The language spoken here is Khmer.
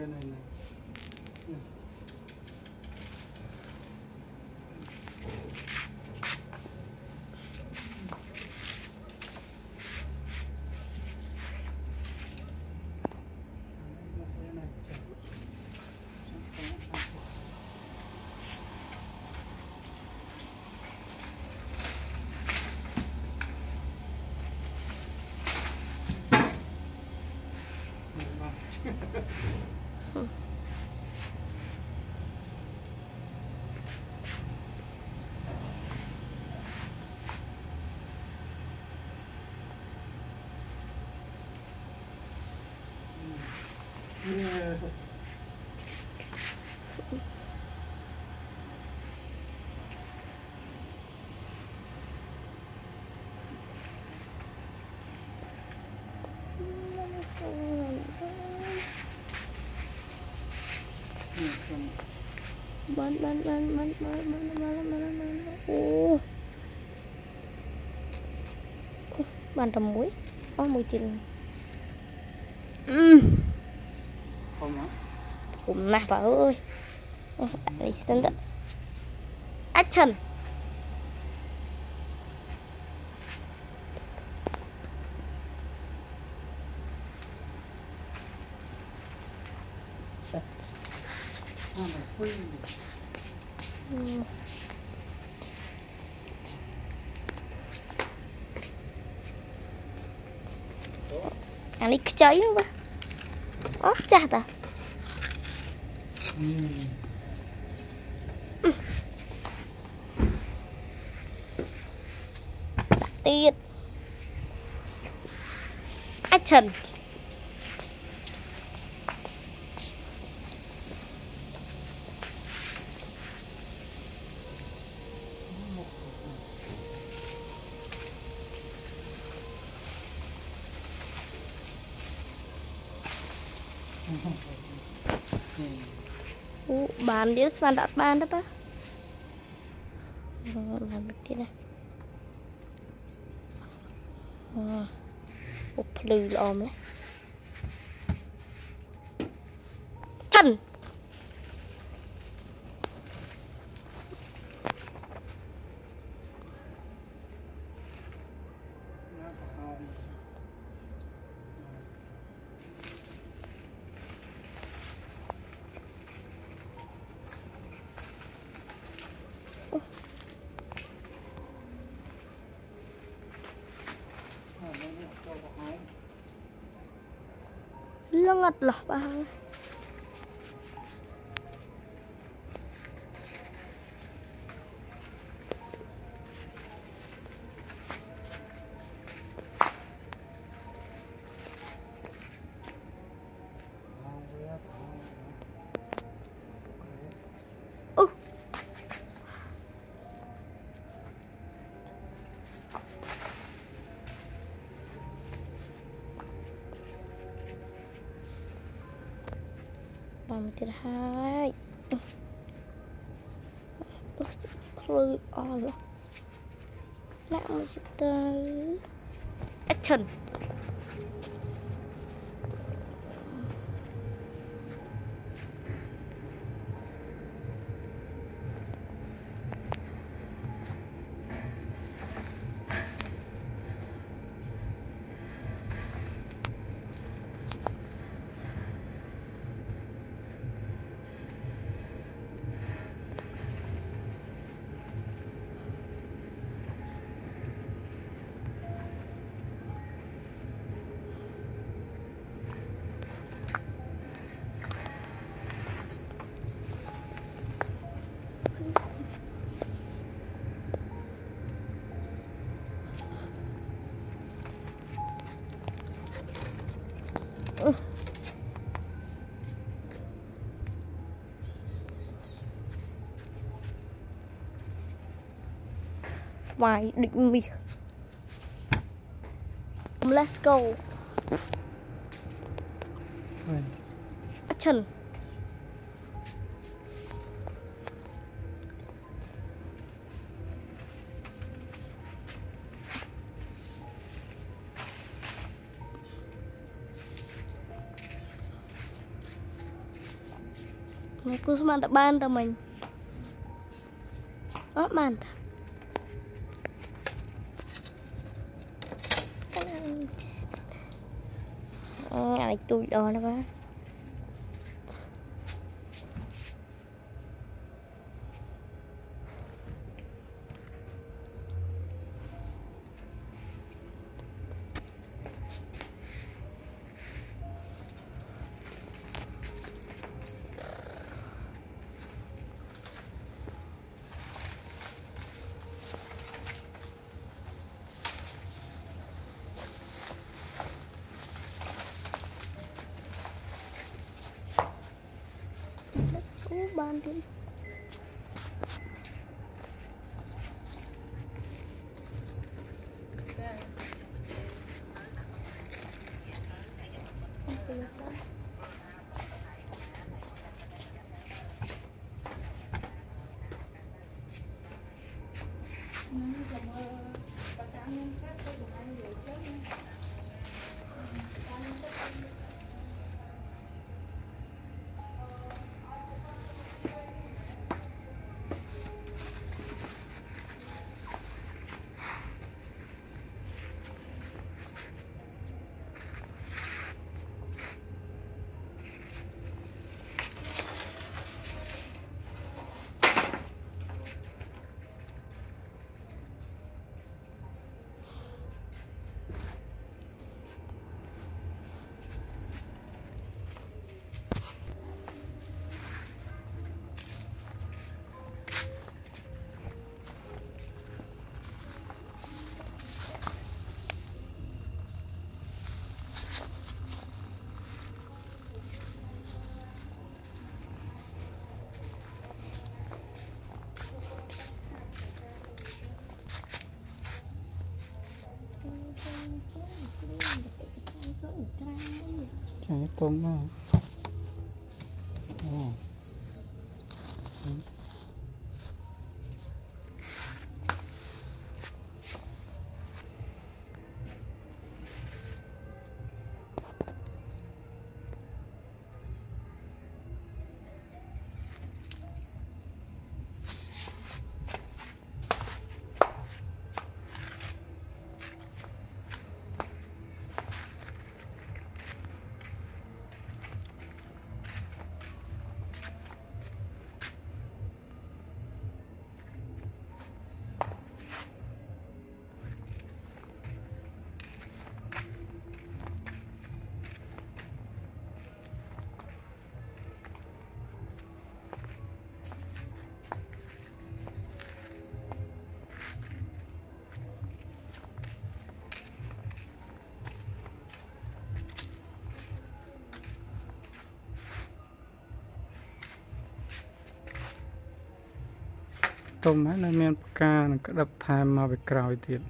aynen aynen. 어? បានបានបានបានបានបានបានបានបានអូអូបានតែមួយអស់មួយទៀតអឺ không á គុំណាស់បើអើយអូដាក់នេះស្ទឹងទៅអាចឈិន អឺអានេះខ្ចីហ្នឹងបាទអូចាស់តា ừ. ទៀតអាចឈិន អូបានទៀតស្មានដាក់បានទៅប៉ាអូបានមួយទៀតណាអូអូភ្លឺល្អម្ល៉េះចិន លងអត់លោះបាទ បានមកទៀតហើយអូព្រឺអល់ឡើងទៅអិឆិន ស្វាយដូចមាស Let's go Rồi. អច្ឆិនមិនគូស្មានតែបានតែមិញអត់បានតា អឺឲ្យទូច ដល់ណាបា ទអូបានទៀ ទុំហើយនៅមានផ្កានឹងក្តឹបថែមមកពីក្រោយទៀត